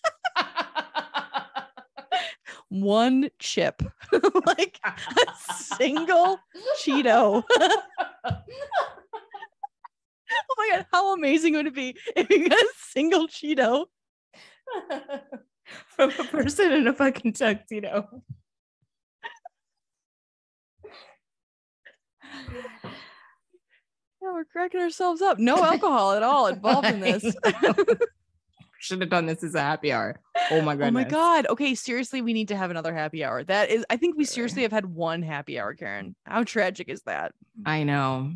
One chip, [laughs] like a single Cheeto. [laughs] oh my God. How amazing would it be if you got a single Cheeto? [laughs] From a person in a fucking tuxedo. Yeah, we're cracking ourselves up. No alcohol at all involved in this. Should have done this as a happy hour. Oh my god. Oh my god. Okay, seriously, we need to have another happy hour. That is I think we seriously have had one happy hour, Karen. How tragic is that? I know.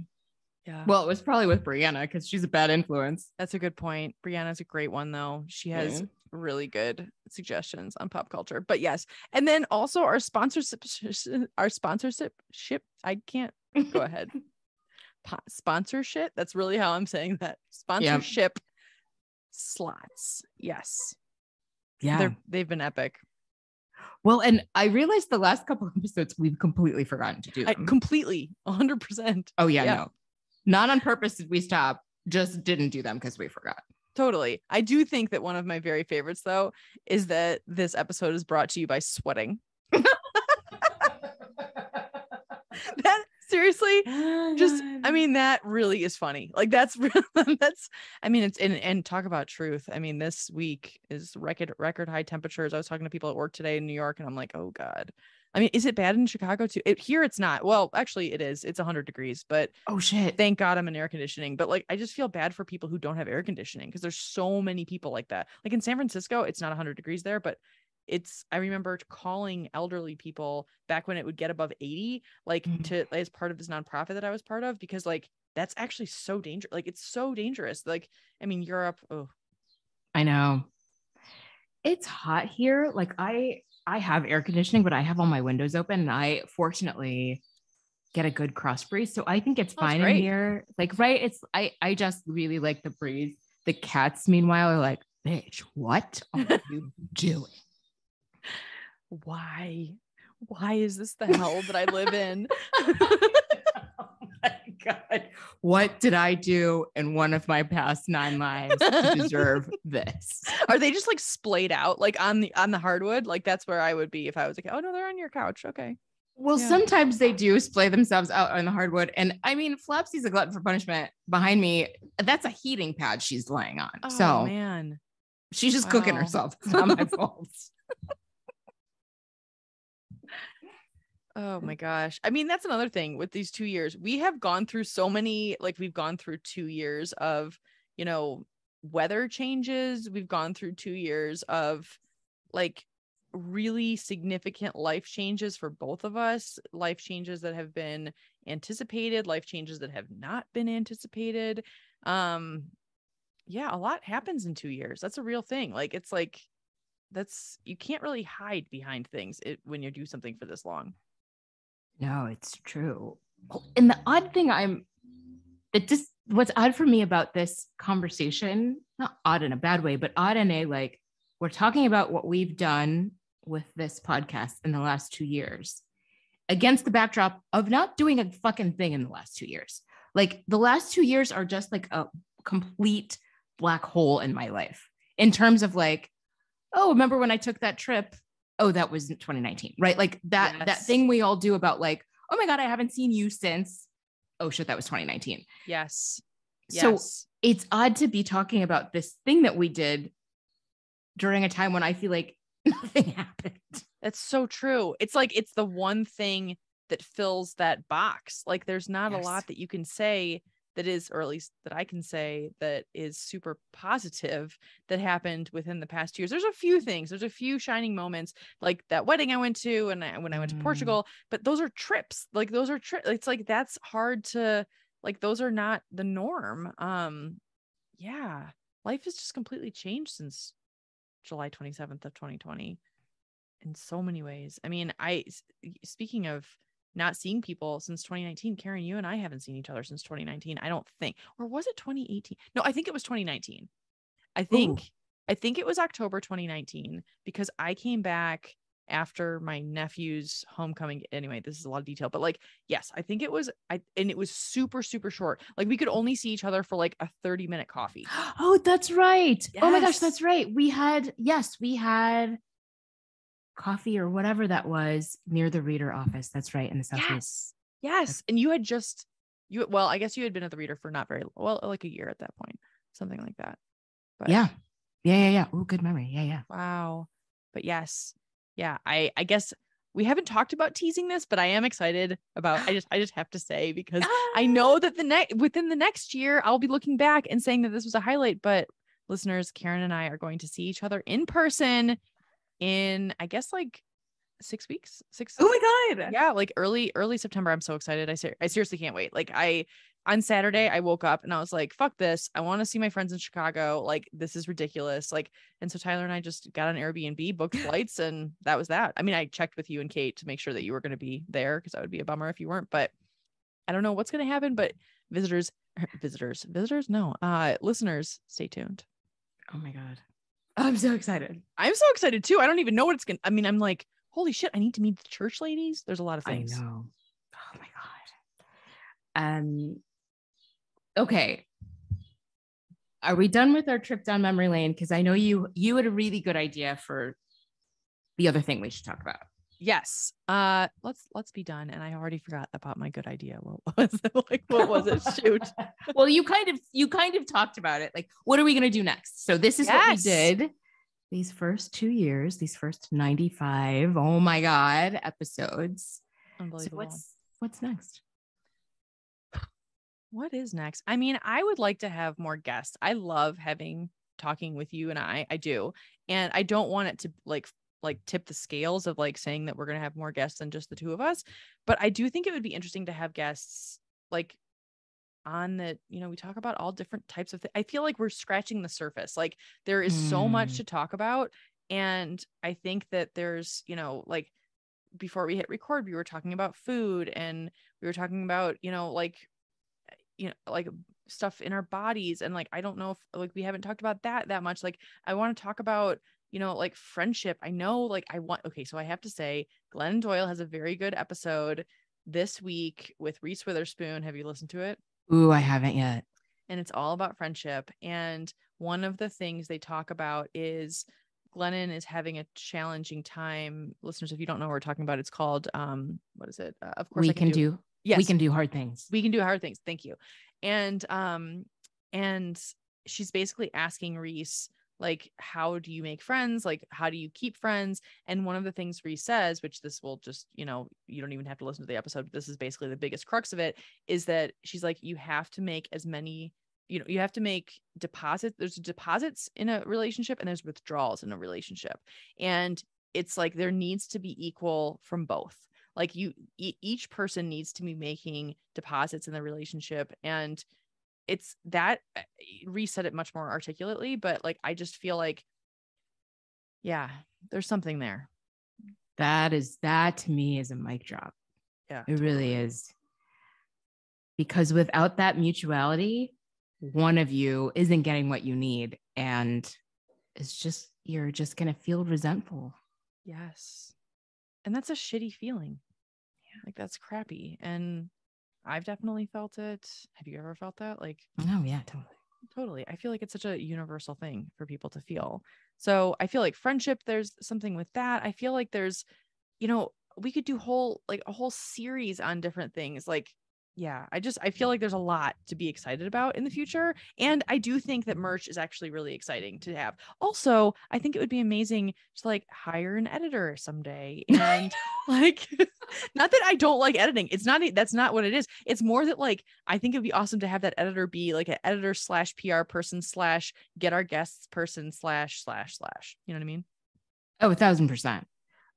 Yeah. Well, it was probably with Brianna because she's a bad influence. That's a good point. Brianna's a great one though. She has really good suggestions on pop culture. But yes. And then also our sponsorship our sponsorship ship. I can't go [laughs] ahead. Sponsorship. That's really how I'm saying that. Sponsorship slots. Yes. Yeah. They're they've been epic. Well, and I realized the last couple of episodes we've completely forgotten to do I, them. completely 100%. oh yeah, yeah. no. Not on purpose did we stop. Just didn't do them because we forgot. Totally. I do think that one of my very favorites though is that this episode is brought to you by sweating. [laughs] [laughs] That seriously oh, just I mean that really is funny. Like that's [laughs] that's I mean it's and and talk about truth. I mean this week is record record high temperatures. I was talking to people at work today in New York and I'm like, "Oh god." I mean, is it bad in Chicago too? It, here it's not. Well, actually it is. It's 100 degrees, but oh shit. thank God I'm in air conditioning. But like, I just feel bad for people who don't have air conditioning because there's so many people like that. Like in San Francisco, it's not 100 degrees there, but it's. I remember calling elderly people back when it would get above 80, like Mhm. to as part of this nonprofit that I was part of, because like that's actually so dangerous. Like it's so dangerous. Like I mean, Europe. Oh, I know. It's hot here. Like I I have air conditioning, but I have all my windows open and I fortunately get a good cross breeze. So I think it's Oh, fine in here. Like right, it's I I just really like the breeze. The cats meanwhile are like, "Bitch, what are [laughs] you doing?" Why? Why is this the hell that I live in? [laughs] oh my god. What did I do in one of my past 9 lives to deserve [laughs] this? Are they just like splayed out like on the on the hardwood? Like that's where I would be if I was like, oh no, they're on your couch. Okay. Well, Yeah. sometimes they do splay themselves out on the hardwood. And I mean, Flopsy's a glutton for punishment behind me. That's a heating pad she's laying on. Oh so man. she's just cooking herself. It's not my [laughs] fault. Oh my gosh. I mean, that's another thing with these two years. We have gone through so many, like, we've gone through two years of, you know, weather changes. We've gone through two years of like really significant life changes for both of us, life changes that have been anticipated, life changes that have not been anticipated. Um, yeah, a lot happens in two years. That's a real thing. Like, it's like, that's you can't really hide behind things it, when you do something for this long. No, it's true. And the odd thing I'm that just what's odd for me about this conversation, not odd in a bad way, but odd in a like we're talking about what we've done with this podcast in the last two years against the backdrop of not doing a fucking thing in the last two years. Like the last two years are just like a complete black hole in my life in terms of like, oh, remember when I took that trip? Oh, that was 2019, right? Like that Yes. that thing we all do about like, oh my god, I haven't seen you since. Oh shit, that was 2019. Yes. So Yes. it's odd to be talking about this thing that we did during a time when I feel like [laughs] nothing happened. That's so true. It's like it's the one thing that fills that box. Like there's not a lot that you can say that is, or at least that I can say that is super positive that happened within the past years. There's a few things. There's a few shining moments, like that wedding I went to, and I, when I went Mm. to Portugal. But those are trips. Like those are trips. It's like that's hard to like. Those are not the norm. Um, yeah, life has just completely changed since July 27th of 2020 in so many ways. I mean, I speaking of not seeing people since 2019, Karen, you and I haven't seen each other since 2019. I don't think, or was it 2018? No, I think it was 2019. I think I think it was October 2019 because I came back after my nephew's homecoming. Anyway, this is a lot of detail, but like, yes, I think it was I and it was super, super short. Like we could only see each other for like a 30 minute coffee. [gasps] Oh, that's right. Oh my gosh, that's right. We had, yes, we had coffee or whatever that was near the reader office. That's right. In the southeast. Yes. Yes. And you had just you well, I guess you had been at the reader for not very well, like a year at that point. Something like that. But Yeah. Yeah. Yeah. Yeah. Oh, good memory. Yeah. Yeah. wow. But yes. Yeah, I I guess we haven't talked about teasing this, but I am excited about I just I just have to say because I [gasps] know that the next within the next year I'll be looking back and saying that this was a highlight, but listeners, Karen and I are going to see each other in person in I guess like 6 weeks. 6 Oh my God. yeah like early early september i'm so excited. I ser- i seriously can't wait. Like i on saturday i woke up and i was like fuck this. I want to see my friends in chicago. Like this is ridiculous. Like and so tyler and i just got an airbnb booked [laughs] flights and that was that. I mean i checked with you and kate to make sure that you were going to be there because that would be a bummer if you weren't but i don't know what's going to happen but visitors visitors visitors? No uh listeners stay tuned. Oh my God. I'm so excited. i'm so excited too i don't even know what it's gonna i mean i'm like holy shit i need to meet the church ladies there's a lot of things I know. Oh my God. Um, okay. Are we done with our trip down memory lane? Because I know you you had a really good idea for the other thing we should talk about. Yes. Uh let's let's be done. And I already forgot about my good idea. What [laughs] was it? Like what was it? Shoot. [laughs] well, you kind of you kind of talked about it. Like, what are we gonna do next? So this is what we did these first two years, these first 95, oh my god, episodes. So Unbelievable. what's what's next? what is next? I mean, I would like to have more guests. I love having talking with you and I. I do. And I don't want it to like like tip the scales of like saying that we're going to have more guests than just the two of us, but I do think it would be interesting to have guests like on that, you know, we talk about all different types of things. I feel like we're scratching the surface. Like there is so much Mm. to talk about and I think that there's, you know, like before we hit record, we were talking about food and we were talking about, you know, like you know like stuff in our bodies and like i don't know if like we haven't talked about that that much like i want to talk about you know like friendship i know like i want okay so i have to say glennon doyle has a very good episode this week with reese witherspoon. Have you listened to it? Ooh, I haven't yet. and it's all about friendship. And one of the things they talk about is glennon is having a challenging time. Listeners if you don't know what we're talking about it's called um what is it? Uh, of course We I can do, yes we can do hard things. we can do hard things. Thank you. And um and she's basically asking reese like how do you make friends? Like how do you keep friends? And one of the things Reese says which this will just you know you don't even have to listen to the episode this is basically the biggest crux of it is that she's like you have to make as many you know you have to make deposits there's deposits in a relationship and there's withdrawals in a relationship. And it's like there needs to be equal from both. Like you e- each person needs to be making deposits in the relationship and it's that uh, reset it much more articulately but like i just feel like yeah there's something there. That is that to me is a mic drop. Yeah it really is. Because without that mutuality one of you isn't getting what you need and it's just you're just going to feel resentful. Yes. And that's a shitty feeling. Yeah. Like that's crappy and I've definitely felt it. Have you ever felt that? Like, oh, yeah, totally. Totally. I feel like it's such a universal thing for people to feel. So I feel like friendship, there's something with that. I feel like there's, you know, we could do whole, like a whole series on different things. Like yeah, I just I feel like there's a lot to be excited about in the future and I do think that merch is actually really exciting to have. Also, I think it would be amazing to like hire an editor someday and [laughs] [laughs] like [laughs] not that I don't like editing. It's not that's not what it is. It's more that like I think it'd be awesome to have that editor be like an editor slash PR person slash get our guests person slash slash slash. You know what I mean? Oh, a thousand percent.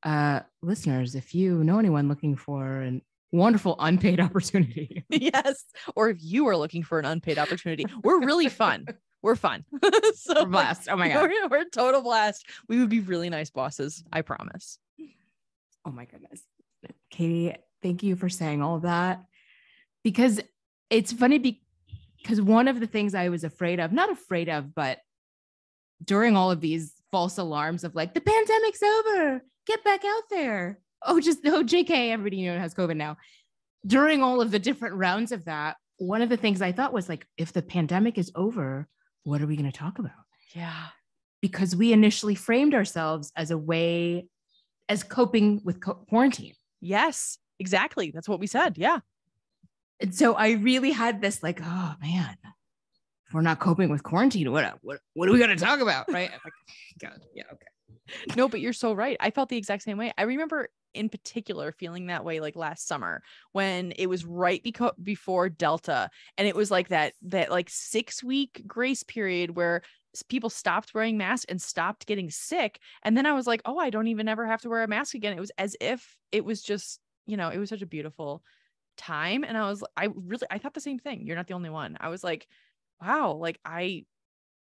Uh listeners, if you know anyone looking for an wonderful unpaid [laughs] opportunity. [laughs] yes. Or if you are looking for an unpaid opportunity, we're really fun. We're fun. [laughs] so we're blast. oh my God. We're, we're total blast. We would be really nice bosses. I promise. Oh my goodness. Katie, thank you for saying all of that because it's funny because one of the things I was afraid of, not afraid of, but during all of these false alarms of like the pandemic's over, get back out there oh, just oh, JK, everybody you know has COVID now. During all of the different rounds of that, one of the things I thought was like, if the pandemic is over, what are we going to talk about? Yeah. Because we initially framed ourselves as a way, as coping with co- quarantine. Yes, exactly. That's what we said. Yeah. And so I really had this like, oh man, if we're not coping with quarantine, what what what are we going to talk about? Right? [laughs] God, yeah, okay. No, but you're so right. I felt the exact same way. I remember in particular feeling that way like last summer when it was right beco- before delta and it was like that that like 6 week grace period where people stopped wearing masks and stopped getting sick and then i was like oh i don't even ever have to wear a mask again. It was as if it was just you know it was such a beautiful time and i was i really i thought the same thing you're not the only one. I was like wow like i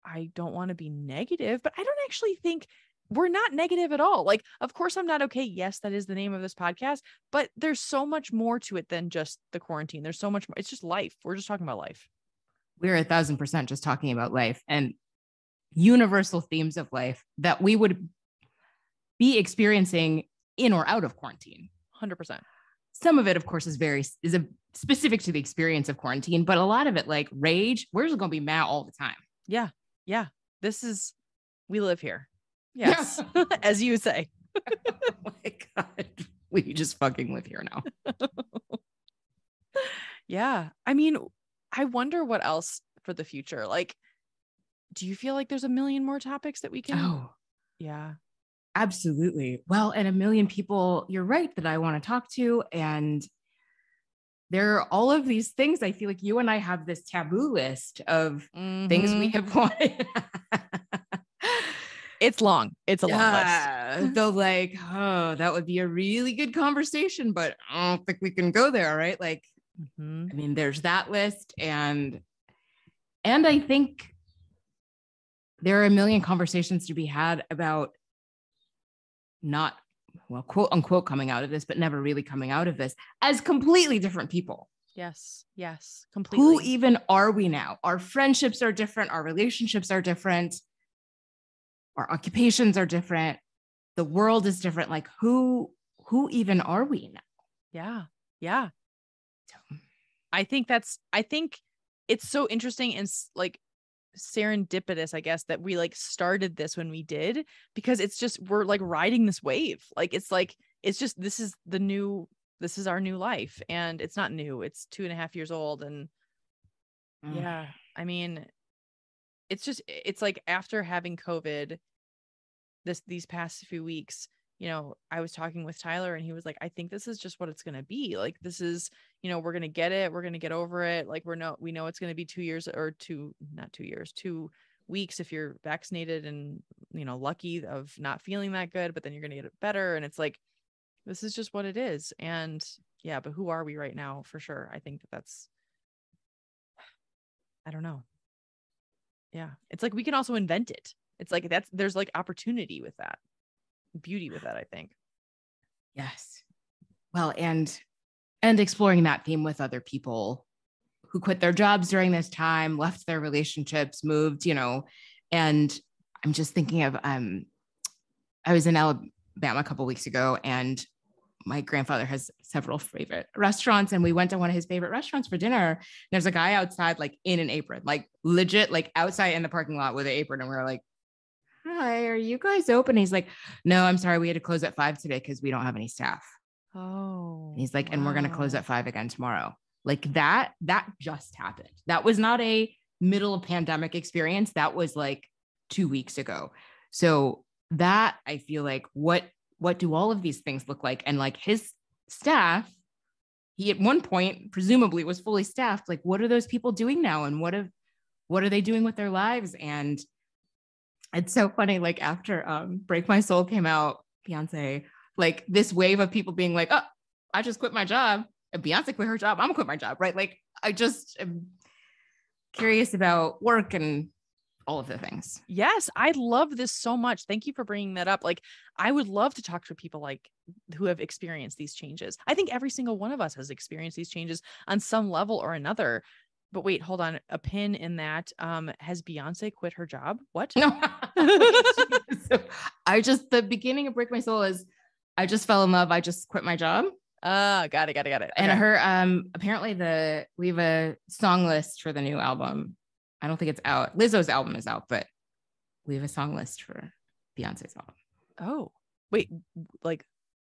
i don't want to be negative but i don't actually think we're not negative at all. Like, of course, I'm not okay. Yes, that is the name of this podcast, but there's so much more to it than just the quarantine. There's so much more. It's just life. We're just talking about life. We're a thousand percent just talking about life and universal themes of life that we would be experiencing in or out of quarantine. 100%. Some of it, of course, is very is a specific to the experience of quarantine, but a lot of it, like rage, we're just gonna be mad all the time. Yeah, yeah. This is we live here. Yes, [laughs] as you say. [laughs] oh my God. We just fucking live here now. [laughs] yeah. I mean, I wonder what else for the future. Like, do you feel like there's a million more topics that we can? Oh, yeah. Absolutely. Well, and a million people, you're right, that I want to talk to. And there are all of these things. I feel like you and I have this taboo list of mm-hmm. things we mm-hmm. have wanted. It's long. It's a yeah. long list. They'll like, oh, that would be a really good conversation, but I don't think we can go there, right? Like, mm-hmm. I mean, there's that list, and and I think there are a million conversations to be had about not well, quote unquote, coming out of this, but never really coming out of this as completely different people. Yes, yes, completely. Who even are we now? Our friendships are different, our relationships are different our occupations are different. The world is different. Like who who even are we now? Yeah yeah. I think that's i think it's so interesting and like serendipitous i guess that we like started this when we did because it's just we're like riding this wave. Like it's like it's just this is the new this is our new life and it's not new. It's two and a half years old and mm. yeah i mean it's just it's like after having COVID this these past few weeks, you know, I was talking with Tyler and he was like, I think this is just what it's gonna be. Like this is, you know, we're gonna get it, we're gonna get over it. Like we're no we know it's gonna be two years or two, not two years, two weeks if you're vaccinated and you know lucky of not feeling that good, but then you're gonna get it better. And it's like this is just what it is. And yeah, but who are we right now for sure? I think that that's I don't know. Yeah. It's like we can also invent it. It's like that's there's like opportunity with that. Beauty with that, I think. Yes. Well, and and exploring that theme with other people who quit their jobs during this time, left their relationships, moved, you know, and I'm just thinking of um I was in Alabama a couple weeks ago and my grandfather has several favorite restaurants and we went to one of his favorite restaurants for dinner. There's a guy outside, like in an apron, like legit, like outside in the parking lot with an apron. And we are like, Hi, are you guys open? He's like, No, I'm sorry. We had to close at five today because we don't have any staff. Oh. he's like, wow. And we're going to close at five again tomorrow. Like that, that just happened. That was not a middle of pandemic experience. That was like two weeks ago. So that I feel like what what do all of these things look like? And like his staff, he at one point presumably was fully staffed. Like, what are those people doing now? And what have what are they doing with their lives? And it's so funny. Like after um Break My Soul came out, Beyonce, like this wave of people being like, oh, I just quit my job. And Beyonce quit her job. I'm gonna quit my job, right? Like I just am curious about work and all of the things. Yes, I love this so much. Thank you for bringing that up. Like, I would love to talk to people like who have experienced these changes. I think every single one of us has experienced these changes on some level or another. But wait, hold on. A pin in that. Um, has Beyonce quit her job? What? No. [laughs] [laughs] so I just the beginning of Break My Soul is I just fell in love. I just quit my job. Ah, uh, got it, got it, got it. Okay. And her um apparently the we have a song list for the new album I don't think it's out. Lizzo's album is out, but we have a song list for Beyonce's album. Oh, wait, like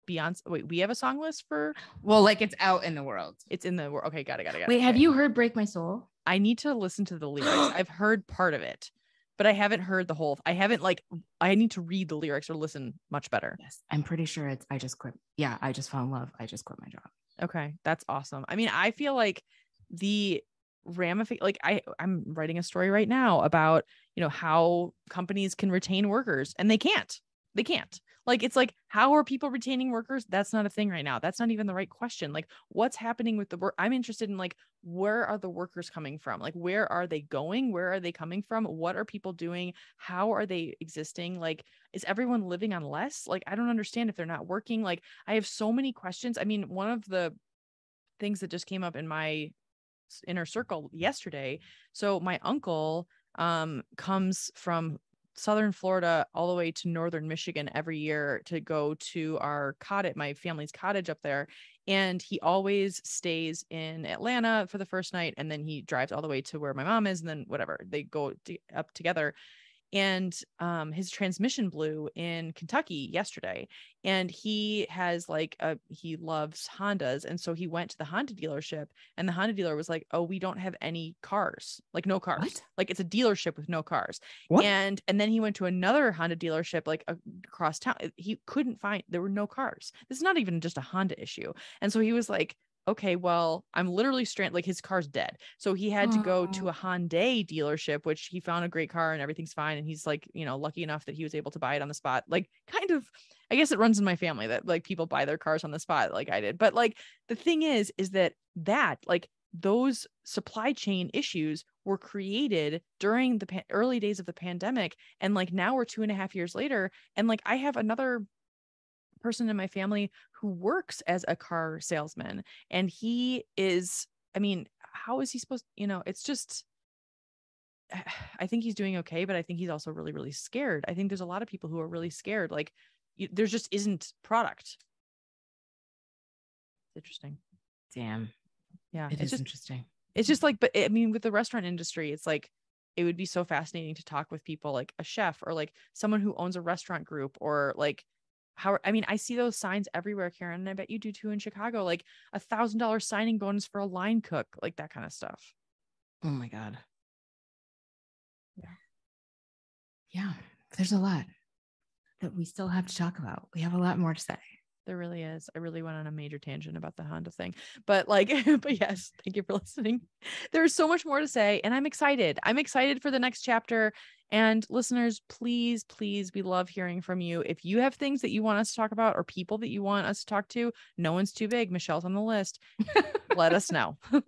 Beyonce. Wait, we have a song list for. Well, like it's out in the world. It's in the world. Okay, got it, got it, got Wait, it. have you heard "Break My Soul"? I need to listen to the lyrics. [gasps] I've heard part of it, but I haven't heard the whole. I haven't like. I need to read the lyrics or listen much better. Yes, I'm pretty sure it's. I just quit. Yeah, I just fell in love. I just quit my job. Okay, that's awesome. I mean, I feel like the ramify like i i'm writing a story right now about you know how companies can retain workers and they can't they can't. Like it's like how are people retaining workers? That's not a thing right now. That's not even the right question. Like what's happening with the work i'm interested in like where are the workers coming from? Like where are they going? Where are they coming from? What are people doing? How are they existing? Like is everyone living on less? Like i don't understand if they're not working. Like i have so many questions. I mean one of the things that just came up in my inner circle yesterday. So my uncle um, comes from southern Florida all the way to northern Michigan every year to go to our cottage, my family's cottage up there. And he always stays in Atlanta for the first night and then he drives all the way to where my mom is and then whatever they go to, up together and um, his transmission blew in Kentucky yesterday. And he has like a he loves Hondas, and so he went to the Honda dealership, and the Honda dealer was like, "Oh, we don't have any cars, like no cars, what? like it's a dealership with no cars." What? And and then he went to another Honda dealership like across town. He couldn't find there were no cars. This is not even just a Honda issue, and so he was like, okay, well, I'm literally stranded. Like his car's dead. So he had to go to a Hyundai dealership, which he found a great car and everything's fine. And he's like, you know, lucky enough that he was able to buy it on the spot. Like, kind of, I guess it runs in my family that like people buy their cars on the spot, like I did. But like the thing is, is that that, like, those supply chain issues were created during the early days of the pandemic. And like now we're two and a half years later. And like I have another person in my family who works as a car salesman and he is i mean how is he supposed you know it's just [sighs] i think he's doing okay but i think he's also really really scared. I think there's a lot of people who are really scared like you, there just isn't product. Interesting. Damn. Yeah it it's is just, interesting. it's just like but i mean with the restaurant industry it's like it would be so fascinating to talk with people like a chef or like someone who owns a restaurant group or like how I mean, I see those signs everywhere, Karen, and I bet you do too in Chicago, like a thousand dollar signing bonus for a line cook, like that kind of stuff. Oh my God. Yeah. yeah, there's a lot that we still have to talk about. We have a lot more to say. There really is. I really went on a major tangent about the Honda thing. But like, [laughs] but yes, thank you for [laughs] listening. There's so much more to say, and I'm excited. I'm excited for the next chapter. And listeners, please, please, we love hearing from you. If you have things that you want us to talk about or people that you want us to talk to, no one's too big. Michelle's on the list. Let us know. [laughs]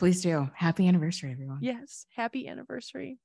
Please do. Happy anniversary, everyone. Yes. Happy anniversary.